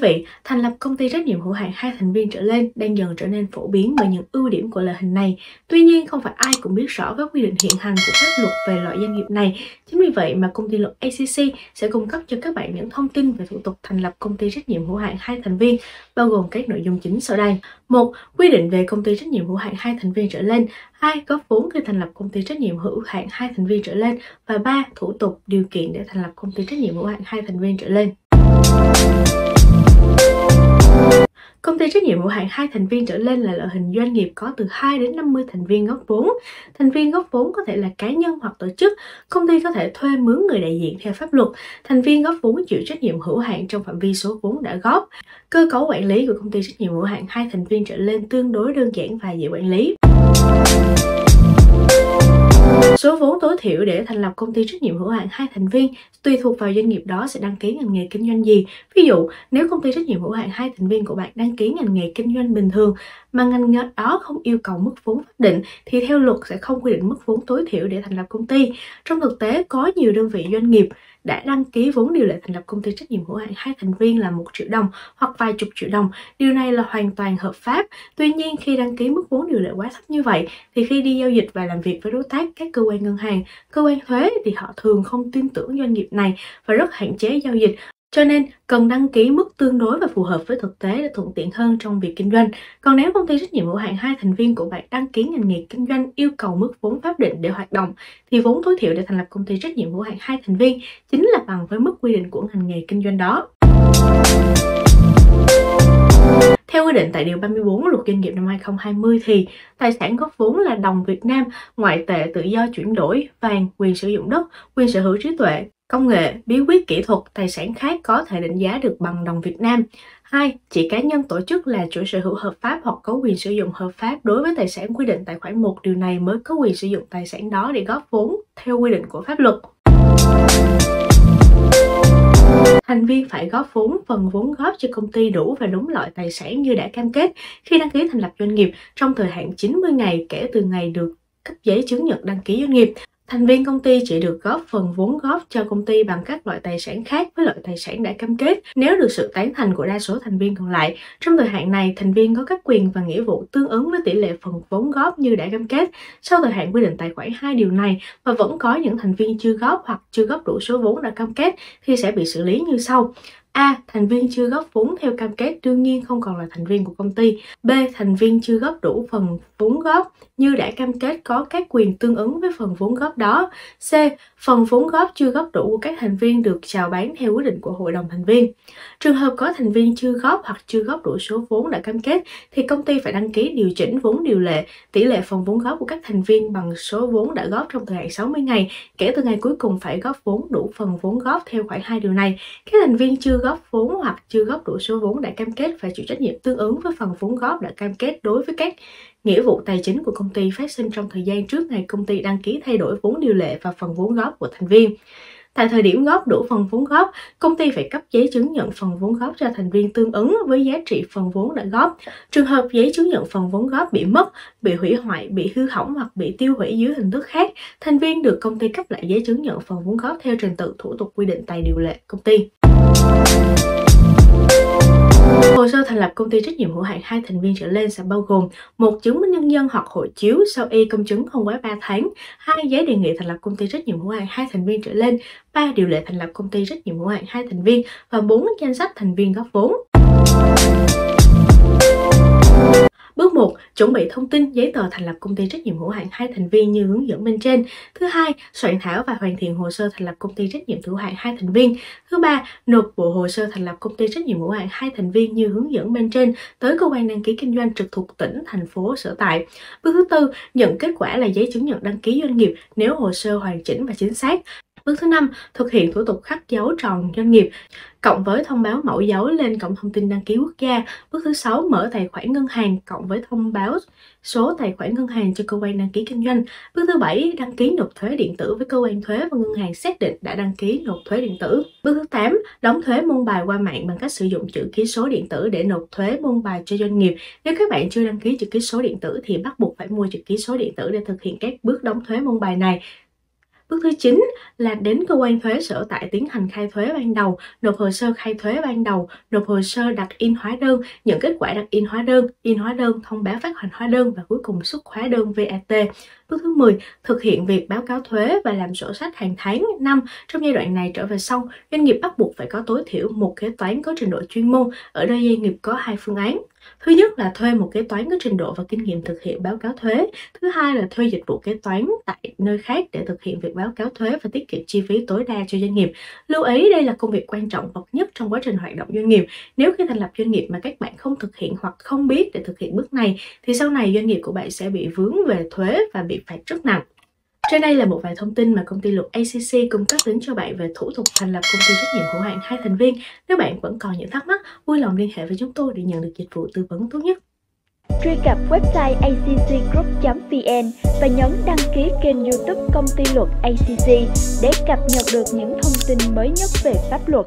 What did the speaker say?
vị, thành lập công ty trách nhiệm hữu hạn hai thành viên trở lên đang dần trở nên phổ biến bởi những ưu điểm của loại hình này. Tuy nhiên, không phải ai cũng biết rõ các quy định hiện hành của pháp luật về loại doanh nghiệp này. Chính vì vậy mà công ty luật ACC sẽ cung cấp cho các bạn những thông tin về thủ tục thành lập công ty trách nhiệm hữu hạn hai thành viên, bao gồm các nội dung chính sau đây. một Quy định về công ty trách nhiệm hữu hạn hai thành viên trở lên. hai Góp vốn khi thành lập công ty trách nhiệm hữu hạn hai thành viên trở lên. Và ba Thủ tục, điều kiện để thành lập công ty trách nhiệm hữu hạn hai thành viên trở lên. Công ty trách nhiệm hữu hạn hai thành viên trở lên là loại hình doanh nghiệp có từ 2 đến 50 thành viên góp vốn. Thành viên góp vốn có thể là cá nhân hoặc tổ chức. Công ty có thể thuê mướn người đại diện theo pháp luật. Thành viên góp vốn chịu trách nhiệm hữu hạn trong phạm vi số vốn đã góp. Cơ cấu quản lý của công ty trách nhiệm hữu hạn hai thành viên trở lên tương đối đơn giản và dễ quản lý. Số vốn tối thiểu để thành lập công ty trách nhiệm hữu hạn hai thành viên tùy thuộc vào doanh nghiệp đó sẽ đăng ký ngành nghề kinh doanh gì. Ví dụ, nếu công ty trách nhiệm hữu hạn hai thành viên của bạn đăng ký ngành nghề kinh doanh bình thường mà ngành nghề đó không yêu cầu mức vốn pháp định thì theo luật sẽ không quy định mức vốn tối thiểu để thành lập công ty. Trong thực tế, có nhiều đơn vị doanh nghiệp đã đăng ký vốn điều lệ thành lập công ty trách nhiệm hữu hạn hai thành viên là một triệu đồng hoặc vài chục triệu đồng. Điều này là hoàn toàn hợp pháp. Tuy nhiên khi đăng ký mức vốn điều lệ quá thấp như vậy thì khi đi giao dịch và làm việc với đối tác các cơ quan quan ngân hàng, cơ quan thuế thì họ thường không tin tưởng doanh nghiệp này và rất hạn chế giao dịch cho nên cần đăng ký mức tương đối và phù hợp với thực tế để thuận tiện hơn trong việc kinh doanh. Còn nếu công ty trách nhiệm hữu hạn hai thành viên của bạn đăng ký ngành nghề kinh doanh yêu cầu mức vốn pháp định để hoạt động thì vốn tối thiểu để thành lập công ty trách nhiệm hữu hạn hai thành viên chính là bằng với mức quy định của ngành nghề kinh doanh đó. Quy định tại Điều 34 Luật Doanh nghiệp năm 2020 thì tài sản góp vốn là đồng Việt Nam, ngoại tệ tự do chuyển đổi, vàng, quyền sử dụng đất, quyền sở hữu trí tuệ, công nghệ, bí quyết kỹ thuật, tài sản khác có thể định giá được bằng đồng Việt Nam. 2. Chỉ cá nhân tổ chức là chủ sở hữu hợp pháp hoặc có quyền sử dụng hợp pháp đối với tài sản quy định tại khoản 1 điều này mới có quyền sử dụng tài sản đó để góp vốn theo quy định của pháp luật. Thành viên phải góp vốn, phần vốn góp cho công ty đủ và đúng loại tài sản như đã cam kết khi đăng ký thành lập doanh nghiệp trong thời hạn 90 ngày kể từ ngày được cấp giấy chứng nhận đăng ký doanh nghiệp. Thành viên công ty chỉ được góp phần vốn góp cho công ty bằng các loại tài sản khác với loại tài sản đã cam kết nếu được sự tán thành của đa số thành viên còn lại. Trong thời hạn này, thành viên có các quyền và nghĩa vụ tương ứng với tỷ lệ phần vốn góp như đã cam kết. Sau thời hạn quy định tại khoản hai điều này và vẫn có những thành viên chưa góp hoặc chưa góp đủ số vốn đã cam kết thì sẽ bị xử lý như sau. A. Thành viên chưa góp vốn theo cam kết đương nhiên không còn là thành viên của công ty. B. Thành viên chưa góp đủ phần vốn góp như đã cam kết có các quyền tương ứng với phần vốn góp đó. C. Phần vốn góp chưa góp đủ của các thành viên được chào bán theo quyết định của hội đồng thành viên. Trường hợp có thành viên chưa góp hoặc chưa góp đủ số vốn đã cam kết thì công ty phải đăng ký điều chỉnh vốn điều lệ, tỷ lệ phần vốn góp của các thành viên bằng số vốn đã góp trong thời hạn 60 ngày kể từ ngày cuối cùng phải góp vốn đủ phần vốn góp theo khoản hai điều này. Các thành viên chưa góp vốn hoặc chưa góp đủ số vốn đã cam kết phải chịu trách nhiệm tương ứng với phần vốn góp đã cam kết đối với các nghĩa vụ tài chính của công ty phát sinh trong thời gian trước ngày công ty đăng ký thay đổi vốn điều lệ và phần vốn góp của thành viên. Tại thời điểm góp đủ phần vốn góp, công ty phải cấp giấy chứng nhận phần vốn góp cho thành viên tương ứng với giá trị phần vốn đã góp. Trường hợp giấy chứng nhận phần vốn góp bị mất, bị hủy hoại, bị hư hỏng hoặc bị tiêu hủy dưới hình thức khác, thành viên được công ty cấp lại giấy chứng nhận phần vốn góp theo trình tự thủ tục quy định tại điều lệ công ty. Hồ sơ thành lập công ty trách nhiệm hữu hạn hai thành viên trở lên sẽ bao gồm một chứng minh nhân dân hoặc hộ chiếu sau y công chứng không quá 3 tháng, hai giấy đề nghị thành lập công ty trách nhiệm hữu hạn hai thành viên trở lên, ba điều lệ thành lập công ty trách nhiệm hữu hạn hai thành viên và bốn danh sách thành viên góp vốn. Chuẩn bị thông tin giấy tờ thành lập công ty trách nhiệm hữu hạn hai thành viên như hướng dẫn bên trên. Thứ hai, soạn thảo và hoàn thiện hồ sơ thành lập công ty trách nhiệm hữu hạn hai thành viên. Thứ ba, nộp bộ hồ sơ thành lập công ty trách nhiệm hữu hạn hai thành viên như hướng dẫn bên trên tới cơ quan đăng ký kinh doanh trực thuộc tỉnh, thành phố sở tại. Bước thứ tư, nhận kết quả là giấy chứng nhận đăng ký doanh nghiệp nếu hồ sơ hoàn chỉnh và chính xác. Bước thứ năm, thực hiện thủ tục khắc dấu tròn doanh nghiệp cộng với thông báo mẫu dấu lên cổng thông tin đăng ký quốc gia. Bước thứ sáu, mở tài khoản ngân hàng cộng với thông báo số tài khoản ngân hàng cho cơ quan đăng ký kinh doanh. Bước thứ bảy, đăng ký nộp thuế điện tử với cơ quan thuế và ngân hàng xác định đã đăng ký nộp thuế điện tử. Bước thứ tám, đóng thuế môn bài qua mạng bằng cách sử dụng chữ ký số điện tử để nộp thuế môn bài cho doanh nghiệp. Nếu các bạn chưa đăng ký chữ ký số điện tử thì bắt buộc phải mua chữ ký số điện tử để thực hiện các bước đóng thuế môn bài này. Bước thứ 9 là đến cơ quan thuế sở tại tiến hành khai thuế ban đầu, nộp hồ sơ khai thuế ban đầu, nộp hồ sơ đặt in hóa đơn, nhận kết quả đặt in hóa đơn, in hóa đơn, thông báo phát hành hóa đơn và cuối cùng xuất hóa đơn VAT. Bước thứ 10, thực hiện việc báo cáo thuế và làm sổ sách hàng tháng, năm. Trong giai đoạn này trở về sau, doanh nghiệp bắt buộc phải có tối thiểu một kế toán có trình độ chuyên môn. Ở đây doanh nghiệp có hai phương án. Thứ nhất là thuê một kế toán có trình độ và kinh nghiệm thực hiện báo cáo thuế. Thứ hai là thuê dịch vụ kế toán tại nơi khác để thực hiện việc báo cáo thuế và tiết kiệm chi phí tối đa cho doanh nghiệp. Lưu ý, đây là công việc quan trọng bậc nhất trong quá trình hoạt động doanh nghiệp. Nếu khi thành lập doanh nghiệp mà các bạn không thực hiện hoặc không biết để thực hiện bước này, thì sau này doanh nghiệp của bạn sẽ bị vướng về thuế và bị phạt rất nặng. Trên đây là một vài thông tin mà công ty luật ACC cung cấp đến cho bạn về thủ tục thành lập công ty trách nhiệm hữu hạn hai thành viên. Nếu bạn vẫn còn những thắc mắc, vui lòng liên hệ với chúng tôi để nhận được dịch vụ tư vấn tốt nhất. Truy cập website accgroup.vn và nhấn đăng ký kênh youtube công ty luật ACC để cập nhật được những thông tin mới nhất về pháp luật.